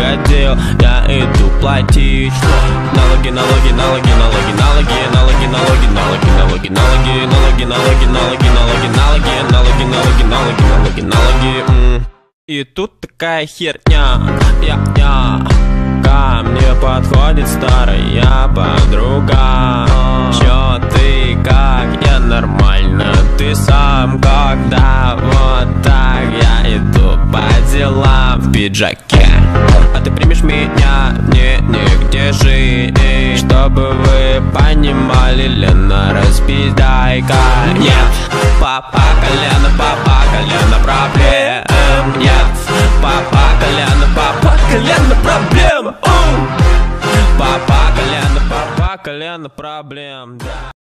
угодил Я иду платить Налоги, налоги, налоги, налоги, налоги, налоги, налоги, налоги, налоги, налоги, налоги, налоги, налоги, налоги, налоги, налоги, налоги, налоги, налоги, налоги. И тут такая херня, я, я Ко мне подходит старая подруга Чё ты, как, я нормально Ты сам когда вот так Я иду по делам в пиджаке А ты примешь меня, не, нигде жить? Чтобы вы понимали, Лена, распиздайка Нет, папа колено, папа колено проблем. Нет, папа колено, папа колено проблем. Папа колено, папа колено проблем, да